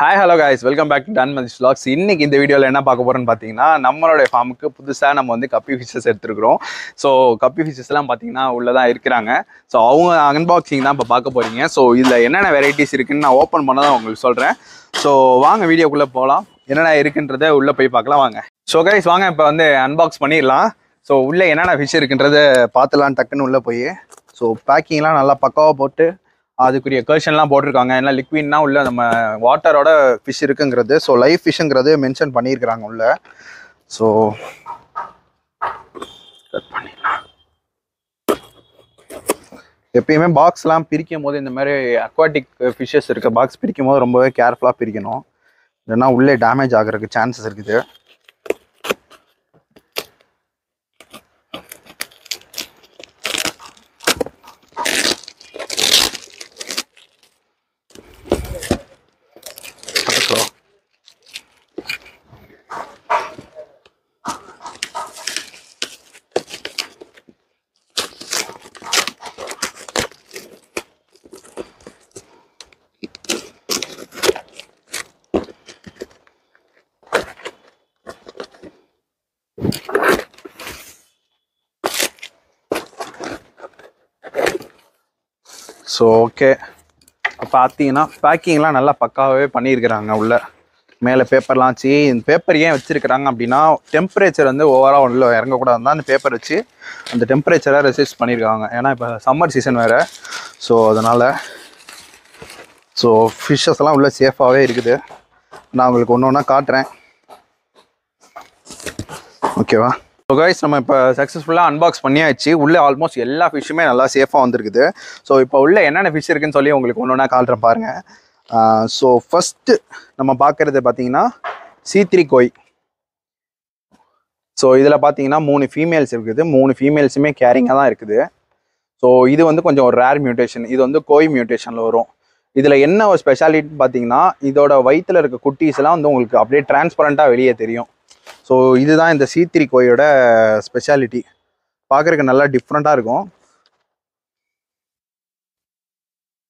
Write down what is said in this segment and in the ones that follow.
Hi hello guys welcome back to ton மதிஸ் vlogs. இன்னைக்கு இந்த வீடியோவில் என்ன பார்க்க போறோம்னு பார்த்தீங்கன்னா நம்மளுடைய ஃபார்முக்கு புதுசாக நம்ம வந்து கப்பி ஃபிஷஸ் எடுத்துருக்குறோம். ஸோ கப்பி ஃபிஷஸ்லாம் பார்த்தீங்கன்னா உள்ளே தான் இருக்கிறாங்க. ஸோ அவங்க அன்பாக்சிங் தான் இப்போ பார்க்க போறீங்க. ஸோ இதில் என்னென்ன வெரைட்டிஸ் இருக்குன்னு நான் ஓப்பன் பண்ண தான் உங்களுக்கு சொல்கிறேன் ஸோ வாங்க வீடியோக்குள்ளே போகலாம் என்னென்ன இருக்குன்றதை உள்ளே போய் பார்க்கலாம். வாங்க. ஸோ கைஸ் வாங்க. இப்போ வந்து அன்பாக்ஸ் பண்ணிடலாம். ஸோ உள்ளே என்னென்ன ஃபிஷ் இருக்குன்றதை பார்த்துலாம் டக்குன்னு உள்ளே போய். ஸோ பேக்கிங்லாம் நல்லா பக்காவாக போட்டு அதுக்குரிய கர்ஷன்லாம் போட்டிருக்காங்க. ஏன்னா லிக்விட்னா உள்ள நம்ம வாட்டரோட ஃபிஷ் இருக்குங்கிறது. ஸோ லைஃப் ஃபிஷ்ஷுங்கிறது மென்ஷன் பண்ணியிருக்கிறாங்க உள்ள. ஸோ கட் பண்ணிடலாம். எப்பயுமே பாக்ஸ்லாம் பிரிக்கும் போது இந்த மாதிரி அக்வாட்டிக் ஃபிஷ்ஷஸ் இருக்க பாக்ஸ் பிரிக்கும் போது ரொம்பவே கேர்ஃபுல்லாக பிரிக்கணும். இல்லைன்னா உள்ளே டேமேஜ் ஆகிறதுக்கு சான்சஸ் இருக்குது. ஸோ ஓகே பார்த்தீங்கன்னா பேக்கிங்லாம் நல்லா பக்காவாகவே பண்ணியிருக்கிறாங்க உள்ளே. மேலே பேப்பர்லாம் வச்சு இந்த பேப்பர் ஏன் வச்சிருக்கிறாங்க அப்படின்னா டெம்பரேச்சர் வந்து ஓவராக ஒன்றில் இறங்கக்கூடாது தான் அந்த பேப்பர் வச்சு அந்த டெம்பரேச்சரை ரெசிஸ்ட் பண்ணியிருக்காங்க ஏன்னா இப்போ சம்மர் சீசன் வேறு. ஸோ அதனால் ஸோ ஃபிஷ்ஷஸ்லாம் உள்ளே சேஃபாகவே இருக்குது. நான் உங்களுக்கு ஒன்று ஒன்றா காட்டுறேன். ஓகேவா ஸோ கைஸ் நம்ம இப்போ சக்ஸஸ்ஃபுல்லாக அன்பாக்ஸ் பண்ணியாச்சு. உள்ளே ஆல்மோஸ்ட் எல்லா ஃபிஷ்ஷுமே நல்லா சேஃபாக வந்திருக்குது. ஸோ இப்போ உள்ள என்னென்ன ஃபிஷ் இருக்குன்னு சொல்லி உங்களுக்கு ஒன்று ஒன்றா காட்டுறேன் பாருங்கள் ஸோ ஃபஸ்ட்டு நம்ம பார்க்குறது பார்த்தீங்கன்னா சீத்திரி கோய் ஸோ இதில் பார்த்தீங்கன்னா மூணு ஃபீமேல்ஸ் இருக்குது. மூணு ஃபீமேல்ஸுமே கேரிங்காக தான் இருக்குது. ஸோ இது வந்து கொஞ்சம் ஒரு ரேர் மியூட்டேஷன் இது வந்து கோய் மியூட்டேஷனில் வரும். இதில் என்ன ஒரு ஸ்பெஷாலிட்டின்னு பார்த்தீங்கன்னா இதோட வயிற்றில் இருக்க குட்டீஸ்லாம் வந்து உங்களுக்கு அப்படியே டிரான்ஸ்பரண்ட்டாக வெளியே தெரியும். ஸோ இதுதான் இந்த சீத்திரி கோயோட ஸ்பெஷாலிட்டி பார்க்குறக்கு நல்லா டிஃப்ரெண்ட்டாக இருக்கும்.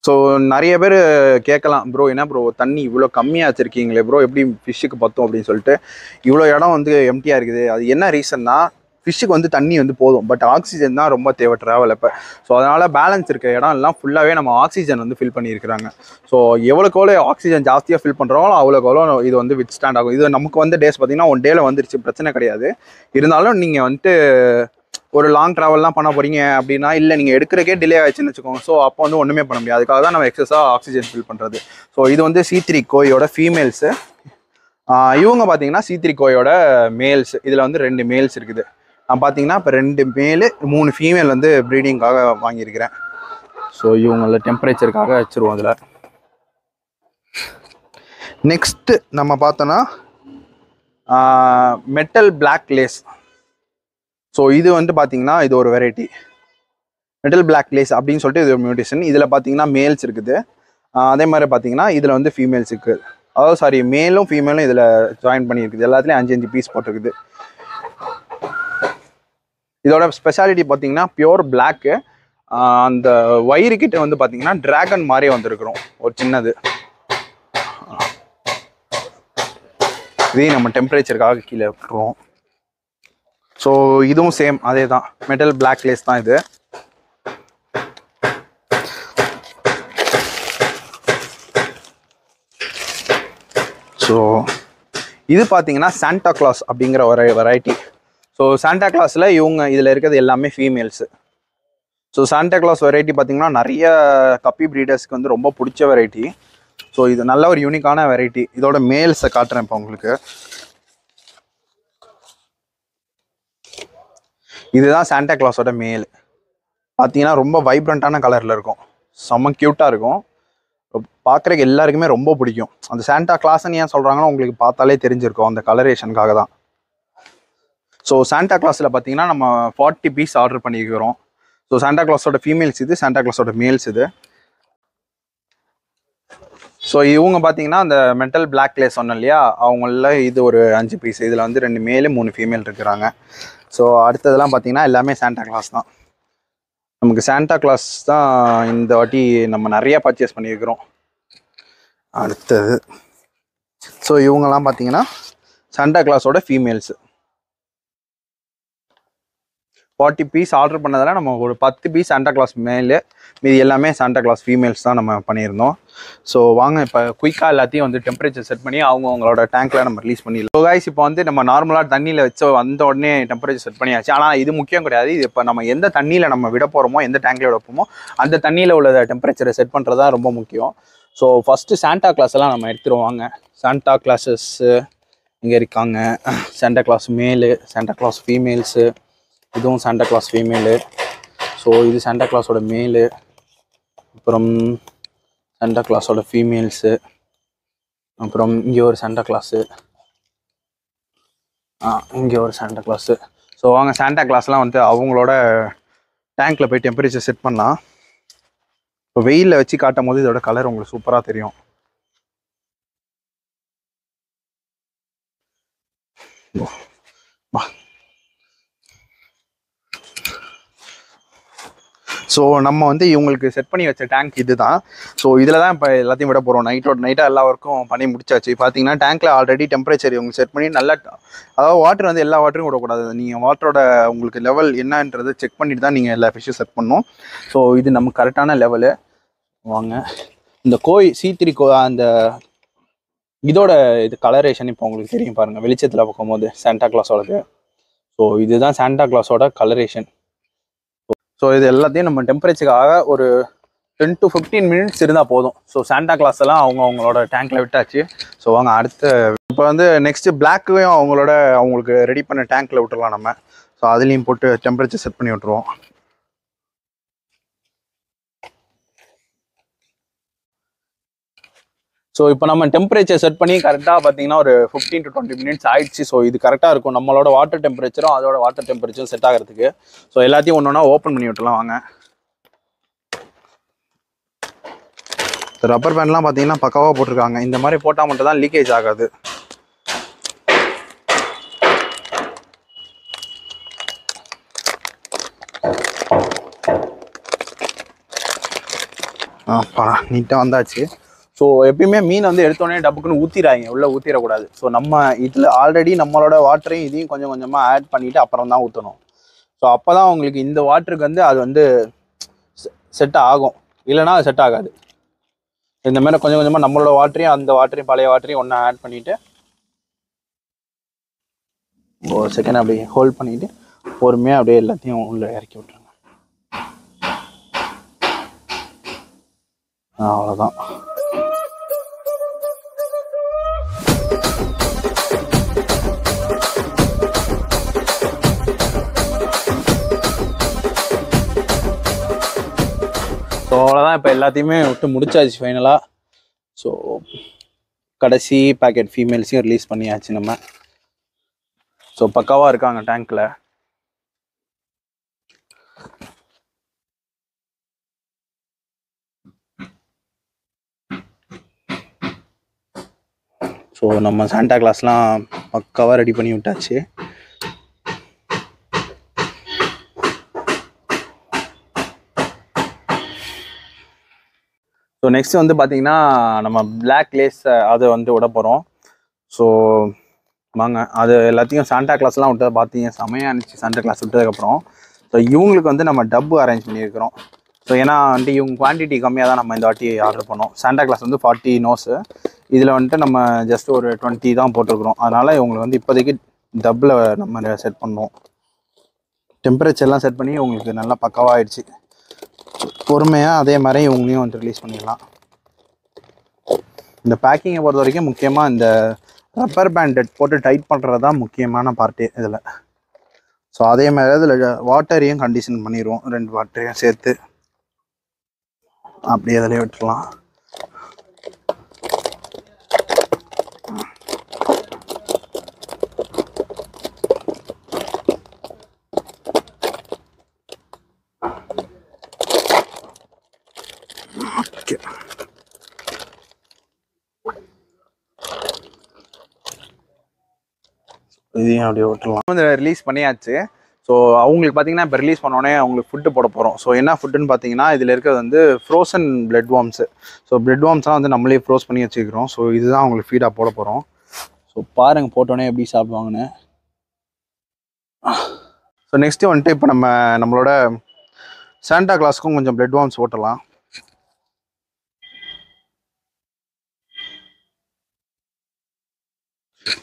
ஸோ நிறைய பேர் கேட்கலாம் ப்ரோ என்ன ப்ரோ தண்ணி இவ்வளோ கம்மியாக வச்சுருக்கீங்களே ப்ரோ எப்படி ஃபிஷ்ஷுக்கு பத்தும்? அப்படின்னு சொல்லிட்டு. இவ்வளோ இடம் வந்து எம்டியாக இருக்குது. அது என்ன ரீசன்னா ஃபிஷ்ஷுக்கு வந்து தண்ணி வந்து போதும். பட் ஆக்சிஜன் தான் ரொம்ப தேவை ட்ராவல் அப்போ. ஸோ அதனால் பேலன்ஸ் இருக்க இடம் எல்லாம் ஃபுல்லாகவே நம்ம ஆக்சிஜன் வந்து ஃபில் பண்ணியிருக்கிறாங்க. ஸோ எவ்வளோக்கு எவ்வளோ ஆக்சிஜன் ஜாஸ்தியாக ஃபில் பண்ணுறோமோ அவ்வளோக்கு எவ்வளோ இது வந்து வித் ஸ்டாண்ட் ஆகும். இது நமக்கு வந்து டேஸ் பார்த்தீங்கன்னா ஒன் டேல வந்துருச்சு. பிரச்சனை கிடையாது. இருந்தாலும் நீங்கள் வந்துட்டு ஒரு லாங் ட்ராவல்லாம் பண்ண போகிறீங்க அப்படின்னா இல்லை நீங்கள் எடுக்கிறக்கே டிலே ஆயிடுச்சுன்னு வச்சுக்கோங்க. ஸோ அப்போ வந்து ஒன்றுமே பண்ண முடியாது. அதுக்காக தான் நம்ம எக்ஸஸாக ஆக்சிஜன் ஃபில் பண்ணுறது ஸோ இது வந்து சி த்ரீ கோயோட ஃபீமேல்ஸு இவங்க பார்த்தீங்கன்னா சி த்ரீ கோயோட மேல்ஸ் இதில் வந்து ரெண்டு மேல்ஸ் இருக்குது. நான் பார்த்தீங்கன்னா இப்போ ரெண்டு மேலு மூணு ஃபீமேல் வந்து ப்ரீடிங்காக வாங்கியிருக்கிறேன். ஸோ இவங்கள டெம்பரேச்சருக்காக வச்சுருவோம் அதில். நெக்ஸ்ட்டு நம்ம பார்த்தோன்னா மெட்டல் பிளாக் லேஸ் ஸோ இது வந்து பார்த்தீங்கன்னா இது ஒரு வெரைட்டி மெட்டல் பிளாக் லேஸ் அப்படின்னு சொல்லிட்டு இது ஒரு மியூட்டேஷன் இதில் பார்த்தீங்கன்னா மேல்ஸ் இருக்குது. அதே மாதிரி பார்த்தீங்கன்னா இதில் வந்து ஃபீமேல்ஸ் இருக்குது அதாவது சாரி மேலும் ஃபீமேலும் இதில் ஜாயின் பண்ணியிருக்குது. எல்லாத்துலேயும் அஞ்சு அஞ்சு பீஸ் போட்டிருக்குது. இதோட ஸ்பெஷாலிட்டி பார்த்தீங்கன்னா பியோர் பிளாக்கு அந்த வயிறு கிட்ட வந்து பார்த்தீங்கன்னா டிராகன் மாதிரி வந்துருக்குறோம். ஒரு சின்னது. இதையும் நம்ம டெம்பரேச்சருக்காக கீழே விட்டுருவோம். ஸோ இதுவும் சேம் அதே தான் மெட்டல் பிளாக் லேஸ் தான் இது. ஸோ இது பார்த்தீங்கன்னா சாண்டா கிளாஸ் அப்படிங்கிற ஒரு வெரைட்டி ஸோ சாண்டா கிளாஸில் இவங்க இதில் இருக்கிறது எல்லாமே females so santa claus variety பார்த்தீங்கன்னா நிறைய கப்பி ப்ரீடர்ஸ்க்கு வந்து ரொம்ப பிடிச்ச வெரைட்டி ஸோ இது நல்ல ஒரு யூனிக்கான வெரைட்டி இதோட மேல்ஸை காட்டுறேன் இப்போ உங்களுக்கு. இதுதான் சாண்டா கிளாஸோட மேல் பார்த்தீங்கன்னா ரொம்ப வைப்ரண்ட்டான கலரில் இருக்கும். செம்ம க்யூட்டாக இருக்கும். பார்க்குறக்கு எல்லாருக்குமே ரொம்ப பிடிக்கும். அந்த சாண்டா கிளாஸ்ன்னு ஏன் சொல்கிறாங்கன்னா உங்களுக்கு பார்த்தாலே தெரிஞ்சிருக்கும். அந்த கலரேஷனுக்காக தான் ஸோ சாண்டா கிளாஸில் பார்த்தீங்கன்னா நம்ம ஃபார்ட்டி பீஸ் ஆர்டர் பண்ணியிருக்கிறோம் ஸோ சாண்டா கிளாஸோட ஃபீமேல்ஸ் இது சாண்டா கிளாஸோட மேல்ஸ் இது. ஸோ இவங்க பார்த்தீங்கன்னா அந்த மெட்டல் பிளாக் சொன்னோம் சொன்னேன் இல்லையா? அவங்கள இது ஒரு அஞ்சு பீஸ் இதில் வந்து ரெண்டு மேலு மூணு ஃபீமேல் இருக்கிறாங்க. ஸோ அடுத்ததெல்லாம் பார்த்தீங்கன்னா எல்லாமே சாண்டா கிளாஸ் தான். நமக்கு சாண்டா கிளாஸ் தான் இந்த வாட்டி நம்ம நிறையா பர்ச்சேஸ் பண்ணியிருக்கிறோம் அடுத்தது. ஸோ இவங்கெல்லாம் பார்த்தீங்கன்னா சாண்டா கிளாஸோட ஃபீமேல்ஸு ஃபார்ட்டி பீஸ் ஆர்டர் பண்ணதில் நம்ம ஒரு பத்து பீஸ் சாண்டா கிளாஸ் மேலு மீதி எல்லாமே சாண்டா கிளாஸ் ஃபீமேல்ஸ் தான் நம்ம பண்ணியிருந்தோம். ஸோ வாங்க இப்போ குயிக்காக எல்லாத்தையும் வந்து டெம்பரேச்சர் செட் பண்ணி அவங்க அவங்களோட டேங்க்கில் நம்ம ரிலீஸ் பண்ணிடலாம். ஸோ கைஸ் இப்போ வந்து நம்ம நார்மலாக தண்ணியில் வச்சு வந்த உடனே டெம்பரேச்சர் செட் பண்ணியாச்சு. ஆனால் இது முக்கியம் கிடையாது. இது இப்போ நம்ம எந்த தண்ணியில் நம்ம விட போகிறோமோ எந்த டேங்க்கில் விட போகிறோமோ அந்த தண்ணியில் உள்ள டெம்பரேச்சரை செட் பண்ணுறது தான் ரொம்ப முக்கியம். ஸோ ஃபஸ்ட்டு சாண்டா கிளாஸ் எல்லாம் நம்ம எடுத்துருவாங்க சாண்டா கிளாஸஸ்ஸு இங்கே இருக்காங்க. Santa Claus male Santa Claus females இதுவும் சாண்டா கிளாஸ் ஃபீமேலு ஸோ இது சாண்டா கிளாஸோட மேலு அப்புறம் சாண்டா கிளாஸோட ஃபீமேல்ஸு அப்புறம் இங்கே ஒரு சாண்டா கிளாஸு ஆ இங்கே ஒரு சாண்டா கிளாஸு ஸோ அவங்க சாண்டா கிளாஸ்லாம் வந்து அவங்களோட டேங்க்கில் போய் டெம்பரேச்சர் செட் பண்ணலாம் இப்போ வெயிலில் வச்சு காட்டும் போது இதோட கலர் உங்களுக்கு சூப்பராக தெரியும். ஸோ நம்ம வந்து இவங்களுக்கு செட் பண்ணி வச்ச டேங்க் இது தான் ஸோ இதில் தான் இப்போ எல்லாத்தையும் விட போகிறோம் நைட்டோட நைட்டாக எல்லா ஒர்க்கும் பண்ணி முடிச்சாச்சு. பார்த்தீங்கன்னா டேங்க்கில் ஆல்ரெடி டெம்பரேச்சர் இவங்க செட் பண்ணி நல்லா அதாவது வாட்டர் வந்து எல்லா வாட்டரும் விடக்கூடாது. நீங்கள் வாட்டரோட உங்களுக்கு லெவல் என்னன்றது செக் பண்ணிட்டு தான் நீங்கள் எல்லா ஃபிஷ்ஷும் செட் பண்ணணும். ஸோ இது நம்ம கரெக்டான லெவலு வாங்க. இந்த கோய் சீத்திரி கோ அந்த இதோட இது கலரேஷன் இப்போ உங்களுக்கு தெரியும் பாருங்கள் வெளிச்சத்தில் பார்க்கும்போது சாண்டா கிளாஸோடது ஸோ இதுதான் சாண்டா கிளாஸோட கலரேஷன் ஸோ இது எல்லாத்தையும் நம்ம டெம்பரேச்சருக்காக ஒரு டென் டு ஃபிஃப்டீன் மினிட்ஸ் இருந்தால் போதும். ஸோ சாண்டா கிளாஸ் எல்லாம் அவங்க அவங்களோட டேங்க்கில் விட்டாச்சு. ஸோ அவங்க அடுத்த இப்போ வந்து நெக்ஸ்ட்டு பிளாக்கையும் அவங்களோட அவங்களுக்கு ரெடி பண்ண டேங்க்கில் விட்டுடலாம் நம்ம. ஸோ அதுலேயும் போட்டு டெம்பரேச்சர் செட் பண்ணி விட்ருவோம் ஸோ இப்போ நம்ம டெம்பரேச்சர் செட் பண்ணி கரெக்டாக பார்த்தீங்கன்னா ஒரு ஃபிஃப்டீன் டு டுவெண்ட்டி மினிட்ஸ் ஆயிடுச்சு. ஸோ இது கரெக்டாக இருக்கும். நம்மளோட வாட்டர் டெம்பரேச்சரும் அதோட வாட்டர் டெம்பரேச்சரும் செட் ஆகிறதுக்கு. ஸோ எல்லாத்தையும் ஒன்று ஒன்றா ஓப்பன் பண்ணி விட்டுலாம் வாங்க. ரப்பர் பேண்ட்லாம் பார்த்தீங்கன்னா பக்காவாக போட்டிருக்காங்க. இந்த மாதிரி போட்டால் மட்டும் தான் லீக்கேஜ் ஆகாது. ஆப்பா நீட்டாக வந்தாச்சு. ஸோ எப்பயுமே மீன் வந்து எடுத்தோடனே டப்புக்குன்னு ஊற்றிடாங்க உள்ளே ஊற்றிடக்கூடாது ஸோ நம்ம இதில் ஆல்ரெடி நம்மளோட வாட்டரையும் இதையும் கொஞ்சம் கொஞ்சமாக ஆட் பண்ணிவிட்டு அப்புறம் தான் ஊற்றணும் ஸோ அப்போ தான் உங்களுக்கு இந்த வாட்டருக்கு வந்து அது வந்து செட் ஆகும். இல்லைன்னா அது செட் ஆகாது. இந்த மாதிரி கொஞ்சம் கொஞ்சமாக நம்மளோட வாட்டரையும் அந்த வாட்டரையும் பழைய வாட்டரையும் ஒன்றா ஆட் பண்ணிவிட்டு ஒரு செகண்ட் அப்படியே ஹோல்ட் பண்ணிவிட்டு பொறுமையாக அப்படியே எல்லாத்தையும் உள்ளே இறக்கி விட்ருங்க அவ்வளோதான் ஸோ அவ்வளோதான் இப்போ எல்லாத்தையுமே விட்டு முடிச்சாச்சு ஃபைனலாக ஸோ கடைசி பேக்கெட் ஃபீமேல்ஸையும் ரிலீஸ் பண்ணியாச்சு நம்ம. ஸோ பக்காவாக இருக்காங்க டேங்க்கில் ஸோ நம்ம சாண்டா கிளாஸ்லாம் பக்காவாக ரெடி பண்ணி விட்டாச்சு. ஸோ நெக்ஸ்ட் வந்து பார்த்தீங்கன்னா நம்ம பிளாக் லேஸ் அதை வந்து விட போகிறோம் ஸோ வாங்க அது எல்லாத்தையும் சாண்டா கிளாஸ்லாம் விட்டு பார்த்தீங்க செமையாக இருந்துச்சு சாண்டா கிளாஸ் விட்டதுக்கப்புறம் ஸோ இவங்களுக்கு வந்து நம்ம டப்பு அரேஞ்ச் பண்ணியிருக்கிறோம். ஸோ ஏன்னா வந்துட்டு இவங்க குவான்டிட்டி கம்மியாக தான் நம்ம இந்த வாட்டி ஆர்டர் பண்ணோம். சாண்டா கிளாஸ் வந்து ஃபார்ட்டி நோஸு இதில் வந்துட்டு நம்ம ஜஸ்ட் ஒரு டுவெண்ட்டி தான் போட்டிருக்கிறோம். அதனால் இவங்களுக்கு வந்து இப்போதைக்கு டப்பில் நம்ம செட் பண்ணோம். டெம்பரேச்சர்லாம் செட் பண்ணி உங்களுக்கு நல்லா பக்காவாக ஆயிடுச்சு. பொறுமையாக அதே மாதிரி இவங்களையும் வந்து ரிலீஸ் பண்ணிடலாம். இந்த பேக்கிங்கை பொறுத்த வரைக்கும் முக்கியமாக இந்த ரப்பர் பேண்டட் போட்டு டைட் பண்ணுறது தான் முக்கியமான பார்ட்டு இதில். ஸோ அதே மாதிரி இதில் வாட்டரையும் கண்டிஷன் பண்ணிடுவோம். ரெண்டு வாட்டரையும் சேர்த்து. அப்படியே அதிலே விட்டுடலாம். இதையும் அப்படியே விட்டுலாம் வந்து ரிலீஸ் பண்ணியாச்சு. ஸோ அவங்களுக்கு பார்த்தீங்கன்னா இப்போ ரிலீஸ் பண்ணோடனே அவங்களுக்கு ஃபுட்டு போட போகிறோம் ஸோ என்ன ஃபுட்டுன்னு பார்த்தீங்கன்னா இதில் இருக்கிறது வந்து frozen blood worms so blood வார்ம்ஸ்லாம் வந்து நம்மளே ஃப்ரோஸ் பண்ணி வச்சுக்கிறோம். ஸோ இதுதான் அவங்களுக்கு ஃபீடாக போட போகிறோம் ஸோ பாருங்கள் போட்டோன்னே எப்படி சாப்பிடுவாங்கன்னு. ஸோ நெக்ஸ்ட்டு வந்துட்டு இப்போ நம்ம நம்மளோட சாண்டா கிளாஸுக்கும் கொஞ்சம் பிளட் வார்ம்ஸ் ஓட்டலாம்.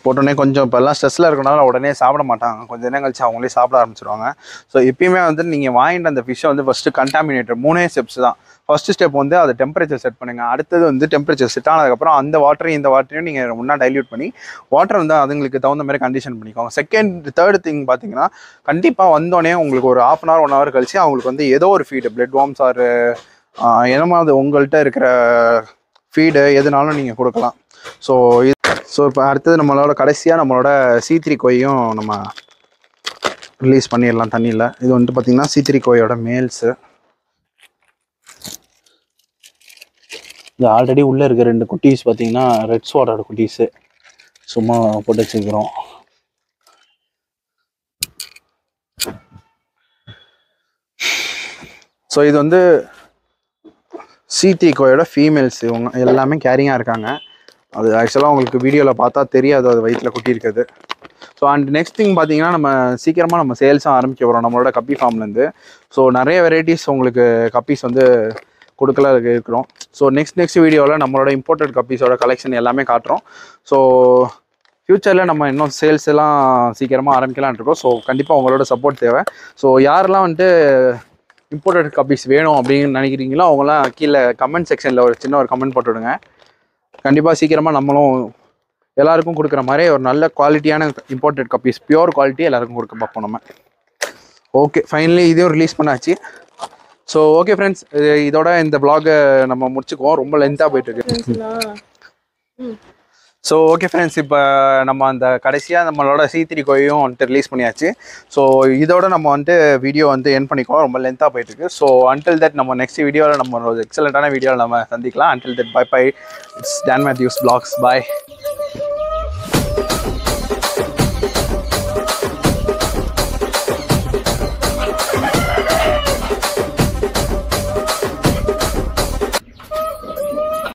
போட்டோன்னே கொஞ்சம் இப்போல்லாம் ஸ்ட்ரெஸ்ஸில் இருக்கனால உடனே சாப்பிட மாட்டாங்க. கொஞ்சம் நேரம் கழிச்சு அவங்களே சாப்பிட ஆரம்பிச்சிருவாங்க. ஸோ எப்பயுமே வந்து நீங்கள் வாங்கிட்டு அந்த ஃபிஷ்ஷை வந்து ஃபஸ்ட்டு கண்டாமினேட்டர் மூணே ஸ்டெப்ஸ் தான். ஃபர்ஸ்ட் ஸ்டெப் வந்து அதை டெம்பரேச்சர் செட் பண்ணுங்கள் அடுத்தது வந்து டெம்பரேச்சர் செட் ஆனதுக்கப்புறம் அந்த வாட்டரையும் இந்த வாட்டரையும் நீங்கள் ஒன்றா டைல்யூட் பண்ணி வாட்டர் வந்து அதுங்களுக்கு தகுந்த மாதிரி கண்டிஷன் பண்ணிக்கோங்க. செகண்ட் தேர்ட் திங் பார்த்தீங்கன்னா கண்டிப்பாக வந்தோடனே உங்களுக்கு ஒரு half an hour one hour கழிச்சு அவங்களுக்கு வந்து ஏதோ ஒரு ஃபீடு பிளட் வார்ம்ஸ் ஆர் என்னமாவது உங்கள்கிட்ட இருக்கிற ஃபீடு எதுனாலும் நீங்கள் கொடுக்கலாம். ஸோ இது ஸோ இப்போ அடுத்தது நம்மளோட கடைசியாக நம்மளோட சி த்ரீ கோயையும் நம்ம ரிலீஸ் பண்ணிடலாம் தண்ணியில். இது வந்துட்டு பார்த்திங்கன்னா சி த்ரீ கோயோட மேல்ஸு இது ஆல்ரெடி உள்ளே இருக்க ரெண்டு குட்டீஸ் பார்த்தீங்கன்னா ரெட் ஸ்வாடோட குட்டீஸு. சும்மா போட்டு வச்சுக்கிறோம் ஸோ இது வந்து சீத்திரி கோயோட ஃபீமேல்ஸ் இவங்க எல்லாமே கேரிங்காக இருக்காங்க. அது ஆக்சுவலாக உங்களுக்கு வீடியோவில் பார்த்தா தெரியாது அது வயிற்றில் குட்டி இருக்குது ஸோ அண்ட் நெக்ஸ்ட் திங் பார்த்தீங்கன்னா நம்ம சீக்கிரமாக நம்ம சேல்ஸும் ஆரம்பிக்க போகிறோம் நம்மளோட கப்பி ஃபார்ம்லேருந்து ஸோ நிறைய வெரைட்டிஸ் உங்களுக்கு கப்பீஸ் வந்து கொடுக்கல இருக்கிறோம். ஸோ நெக்ஸ்ட் நெக்ஸ்ட் வீடியோவில் நம்மளோட இம்போர்ட்டட் கப்பீஸோட கலெக்ஷன் எல்லாமே காட்டுறோம். ஸோ ஃப்யூச்சரில் நம்ம இன்னும் சேல்ஸ் எல்லாம் சீக்கிரமாக ஆரம்பிக்கலாம்னு இருக்கோம். ஸோ கண்டிப்பாக உங்களோட சப்போர்ட் தேவை. ஸோ யாரெல்லாம் வந்துட்டு இம்போர்ட்டட் கப்பீஸ் வேணும் அப்படின்னு நினைக்கிறீங்களோ அவங்களாம் கீழே கமெண்ட் செக்ஷனில் ஒரு சின்ன ஒரு கமெண்ட் போட்டுவிடுங்க கண்டிப்பாக சீக்கிரமாக நம்மளும் எல்லாருக்கும் கொடுக்குற மாதிரி ஒரு நல்ல குவாலிட்டியான இம்போர்ட்டட் கப்பீஸ் பியூர் குவாலிட்டி எல்லாருக்கும் கொடுக்க பார்ப்போம் நம்ம. ஓகே ஃபைனலி இதையும் ரிலீஸ் பண்ணாச்சு. ஸோ ஓகே ஃப்ரெண்ட்ஸ் இதோட இந்த பிளாகை நம்ம முடிச்சுக்குவோம். ரொம்ப லென்த்தாக போயிட்டு இருக்கு. ஸோ ஓகே ஃப்ரெண்ட்ஸ் இப்போ நம்ம அந்த கடைசியாக நம்மளோட சி த்ரீ கோயையும் வந்துட்டு ரிலீஸ் பண்ணியாச்சு. ஸோ இதோட நம்ம வந்துட்டு வீடியோ வந்து என் பண்ணிக்குவோம். ரொம்ப லென்த்தாக போயிட்டுருக்கு. ஸோ அன்டில் தட் நம்ம நெக்ஸ்ட் வீடியோவில் நம்ம ஒரு எக்ஸலண்ட்டான வீடியோவில் நம்ம சந்திக்கலாம். Until that bye bye it's Dan Matthews blogs bye